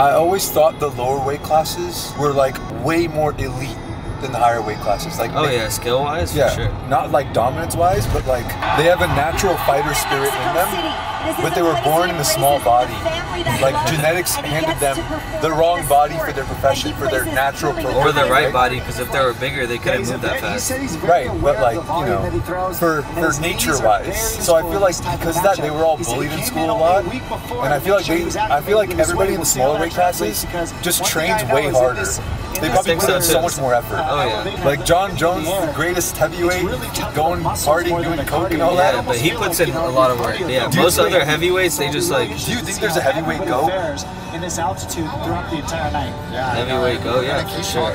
I always thought the lower weight classes were like way more elite than the higher weight classes. Like Oh they- yeah, skill wise, yeah, for sure. not like dominance wise, but like they have a natural fighter spirit in them. But they were born in a small body. Like genetics handed them the wrong body for their profession, for their natural Or proclivity, the right body, because if they were bigger, they couldn't move that fast. Right, but like you know, for for nature wise. So I feel like because of that they were all bullied in school a lot, and I feel like they, I feel like everybody in the smaller weight classes just trains way harder. They probably put uh, so, in so much more effort. Oh yeah. Like Jon Jones, the greatest heavyweight, going partying, doing coke and all that. Yeah, but he puts in a lot of work. Yeah, Do most other heavyweights they just like Do you think there's a heavyweight go? in this altitude throughout the entire night. Yeah. Heavyweight go. Yeah, for sure.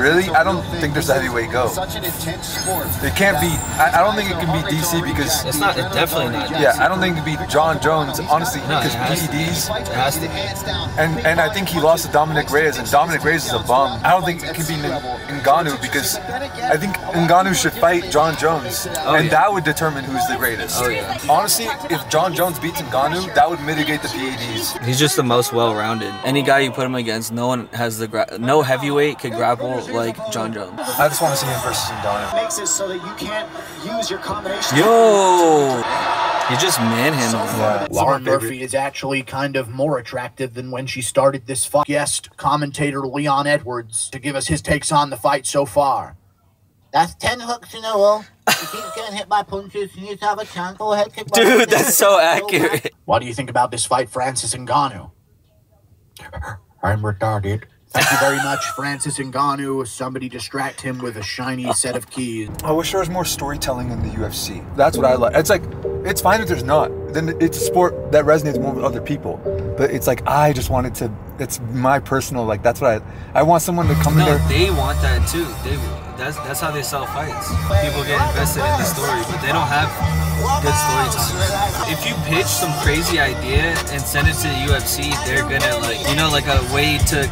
Really? I don't think there's a heavyweight go. Such an intense sport. It can't be. I, I don't think it can be DC because. It's not. It's definitely not. Yeah, I don't think it can be Jon Jones. Honestly, because it has to. PEDs. It has to. Hands down. And and I think he lost to Dominick Reyes, and Dominick Reyes is a bum. I don't think it can be N- Ngannou because I think Ngannou should fight Jon Jones, oh, and Oh, yeah. that would determine who's the greatest. Oh, yeah. Honestly, if Jon Jones beats Ngannou, that would mitigate the PEDs. He's just the most well-rounded. Any guy you put him against, no one has the gra- no heavyweight could grapple like Jon Jones. I just want to see him versus Ngannou. Makes it so that you can't use your combination. Yo, he just manhandled him. Yeah. Uh, Lauren Murphy is actually kind of more attractive than when she started this fight. Guest commentator Leon Edwards to give us his takes on the fight so far. That's 10 hooks in a row. He keeps getting hit by punches. He needs to have a chance. Go ahead, kick Dude, that's so accurate. What do you think about this fight, Francis and Ngannou? I'm retarded. Thank you very much, Francis Ngannou. Somebody distract him with a shiny set of keys. I wish there was more storytelling in the UFC. That's what I like. It's like, it's fine if there's not. Then it's a sport that resonates more with other people. But it's like I just wanted to. It's my personal like. That's what I. I want someone to come in No, there. they want that too. They that's that's how they sell fights. People get invested in the story, but they don't have good storytellers. If you pitch some crazy idea and send it to the UFC, they're gonna like you know like a way to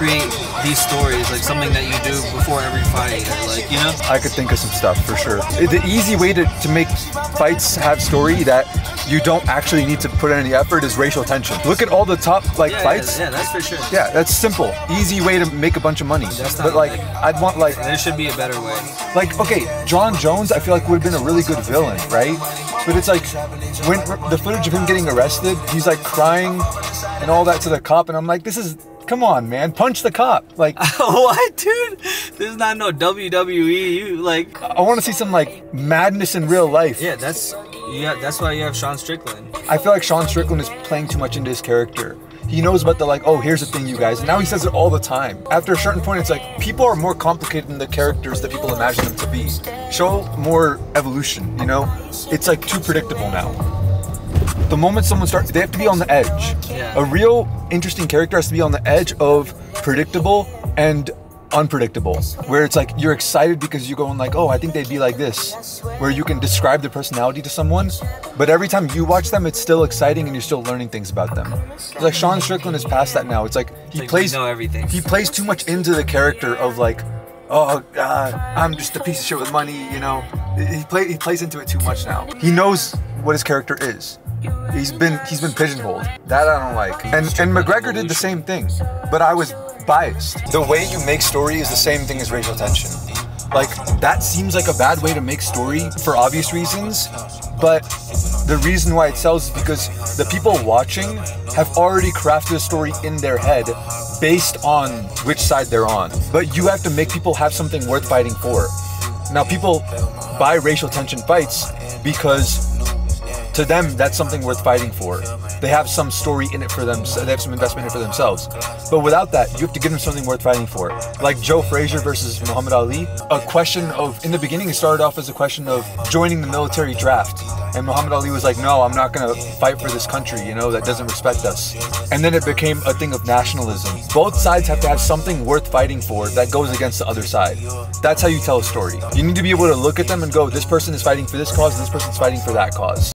create these stories, like something that you do before every fight, or like you know. I could think of some stuff for sure. The easy way to, to make fights have story that you don't actually need to put in any effort is racial tension. Look at all the top like Yeah, fights. yeah, yeah, that's for sure. Yeah, that's simple. Easy way to make a bunch of money. That's not But like, like- I'd want like, There should be a better way. like okay, Jon Jones. I feel like would have been a really good villain, right? But it's like when the footage of him getting arrested, he's like crying and all that to the cop, and I'm like, this is. Come on, man! Punch the cop! Like, what, dude? This is not no WWE. You like, I want to see some like madness in real life. yeah, that's yeah. That's why you have Sean Strickland. I feel like Sean Strickland is playing too much into his character. He knows about the like, oh, here's the thing, you guys. And now he says it all the time. After a certain point, it's like people are more complicated than the characters that people imagine them to be. Show more evolution, you know? It's like too predictable now. The moment someone starts, they have to be on the edge. Yeah. A real interesting character has to be on the edge of predictable and unpredictable. Where it's like you're excited because you're going like, oh, I think they'd be like this. Where you can describe their personality to someone, but every time you watch them, it's still exciting and you're still learning things about them. It's like Sean Strickland is past that now. It's like he Like, plays know everything. He plays too much into the character of like, oh, uh, I'm just a piece of shit with money. You know, he play he plays into it too much now. He knows what his character is. He's been he's been pigeonholed. That I don't like. And and McGregor did the same thing, but I was biased. The way you make story is the same thing as racial tension. Like that seems like a bad way to make story for obvious reasons, but the reason why it sells is because the people watching have already crafted a story in their head based on which side they're on. But you have to make people have something worth fighting for. Now people buy racial tension fights because to them that's something worth fighting for. They have some story in it for them. They have some investment in it for themselves. But without that, you have to give them something worth fighting for. Like Joe Frazier versus Muhammad Ali. A question of in the beginning it started off as a question of joining the military draft. And Muhammad Ali was like, "No, I'm not going to fight for this country, you know, that doesn't respect us." And then it became a thing of nationalism. Both sides have to have something worth fighting for that goes against the other side. That's how you tell a story. You need to be able to look at them and go, "This person is fighting for this cause, this person's fighting for that cause."